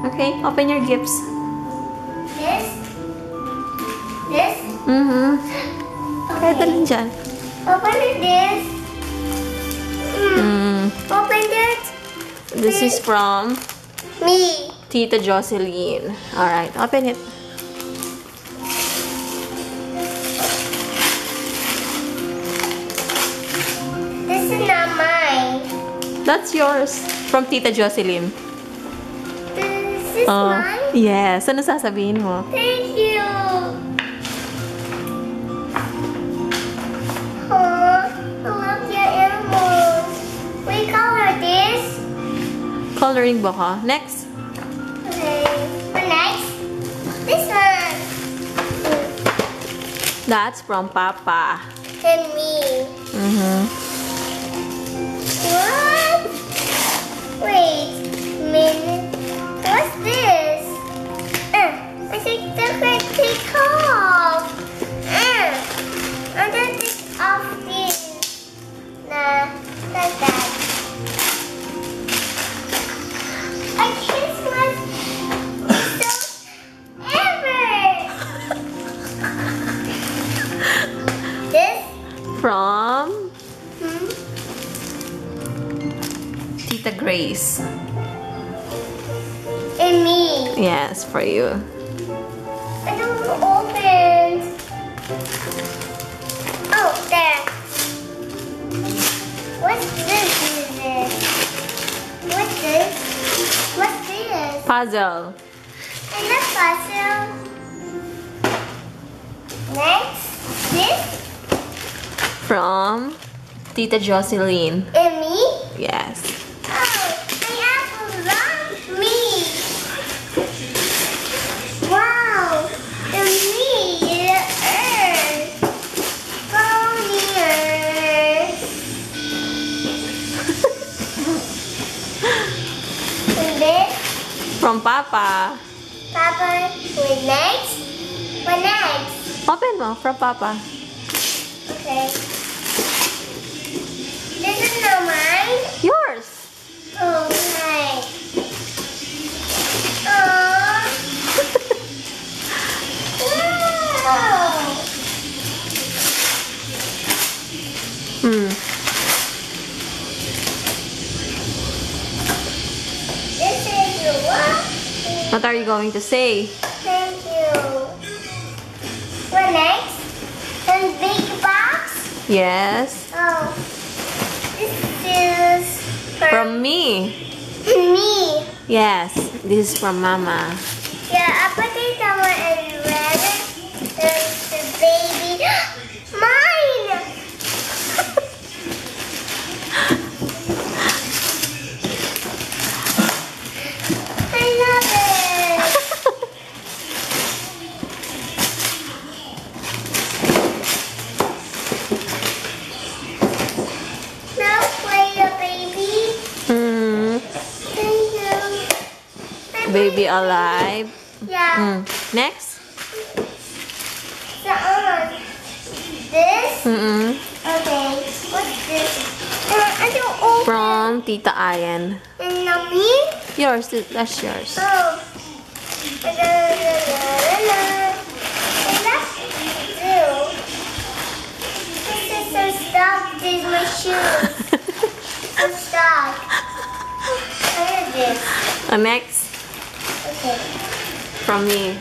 Okay, open your gifts. This. This. Mm-hmm. Kahit alin dyan. Open it this. Mm. Mm. Open it. This is from Me. Tita Jocelyn. Alright, open it. This is not mine. That's yours. From Tita Jocelyn. Oh, mine. yes. Ano sasabihin mo? Thank you. Oh, I love your animals. We color this. Coloring book, ha? Next. Okay. But next, this one. That's from Papa. And me. Mm-hmm. What? Wait Tita Grace. And me. Yes, for you. I don't open. Oh, there. What's this? This? What's this? What's this? Puzzle. And a puzzle. Next, this From Tita Jocelyn. and me. Yes. From Papa. Papa, with next, what next? Open mo. From Papa. Okay. What are you going to say? Thank you. What next? And big box? Yes. Oh. This is for From me. me. Yes. This is from Mama. Yeah, I put it somewhere and red. There's the baby. Mine! I love it. Now play the baby. Hmm. Thank you. My Baby alive. Yeah. Hmm. Next. So, um, this. Mm-mm. Okay. What's this? Uh, I don't open. From Tita Ayan. And? Yours. That's yours. Oh. And that's do. This is so stuck. These my shoes. So stuck. Look at this. Uh, next. Okay. From me.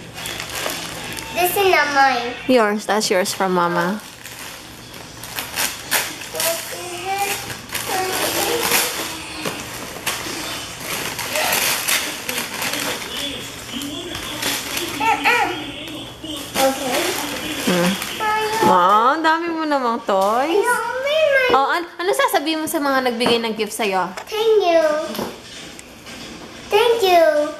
This is not mine. Yours. That's yours from Mama. What is it? Okay. Hmm. Mario. Wow, ang dami mo namang toys. No, Oh, an ano sasabihin mo sa mga nagbigay ng gift sa'yo? Thank you. Thank you.